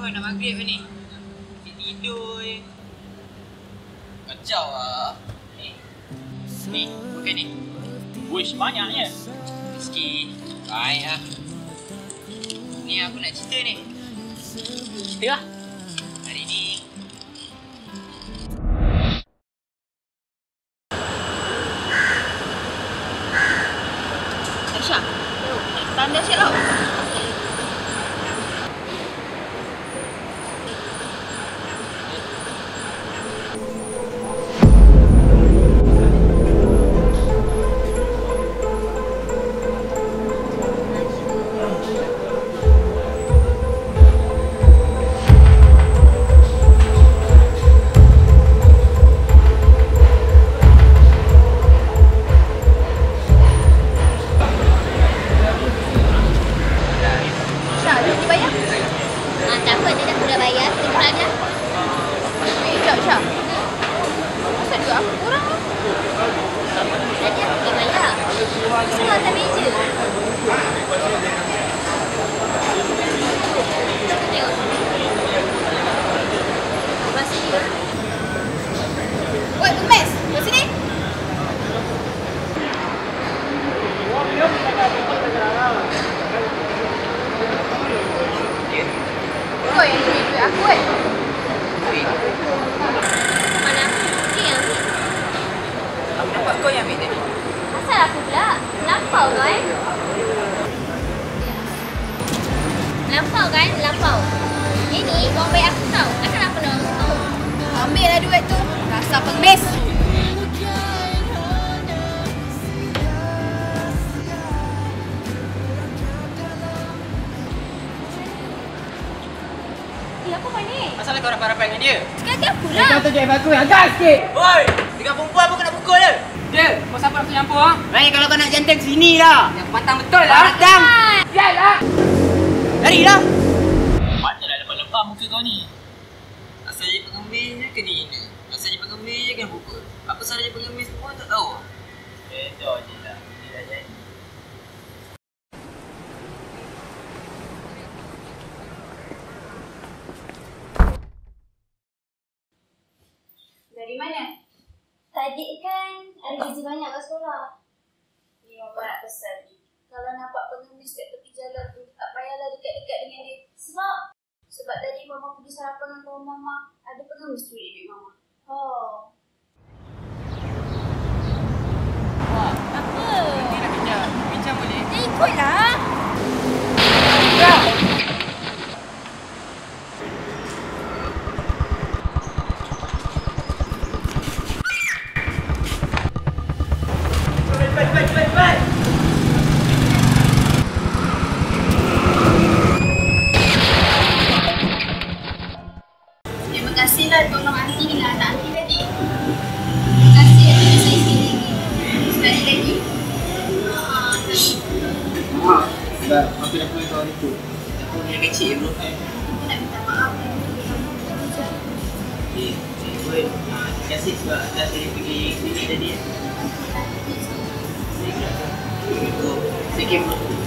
maghrib ni. Dia tidur je. Kacau lah. Ni. Ni, makan ni. Wish banyaknya. Sikit. Baik lah. Ni aku nak cerita ni. Cerita lah. Hari ni Aisyah. Tanda siap tau. Lampau kan? Lampau. Ini orang baik aku tau. Takkan aku nak orang tahu. Ambil lah duit tu. Rasa pengemis. Eh, apa kau rapat-rapat dengan dia? Sekali aku lah. Kau tu drive aku agak sikit. Oi! Dengan perempuan pun kena pukul dia. Dia, kau siapa nak campur ah? Baik kalau kau nak jantan sini lah. Yang pantang betul lah. Datang. Lari lah. Patutlah lepas-lepas muka kau ni. Asal je pengemis je kena hina. Asal je pengemis je kena pukul. Apa salah je pengemis semua tak tahu. Betul je lah. Dia dah jadi. Dari mana? Tadi kan ada gizi banyak kat sekolah. Ni orang nak pesan. Kalau nampak dengan anak aunty tadi. Terima kasih saya sini. Sekali lagi. Ah, sebab aku dah punya kawan itu. Aku yang kecil bro. Aku nak minta maaf. Boy. Terima kasih sebab dah saya pergi sini tadi. Saya kira. Saya kira.